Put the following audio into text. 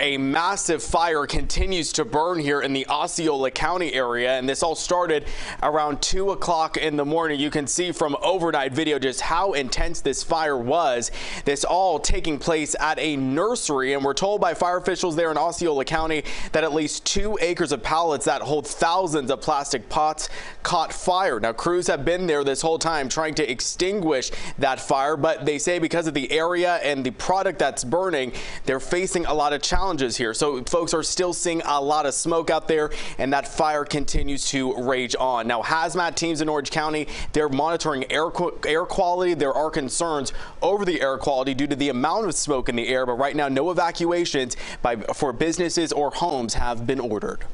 A massive fire continues to burn here in the Osceola County area, and this all started around 2 o'clock in the morning. You can see from overnight video just how intense this fire was. This all taking place at a nursery, and we're told by fire officials there in Osceola County that at least two acres of pallets that hold thousands of plastic pots caught fire. Now, crews have been there this whole time trying to extinguish that fire, but they say because of the area and the product that's burning, they're facing a lot of challenges challenges here. So folks are still seeing a lot of smoke out there and that fire continues to rage on. Now hazmat teams in Orange County, they're monitoring air, air quality. There are concerns over the air quality due to the amount of smoke in the air, but right now no evacuations by, for businesses or homes have been ordered.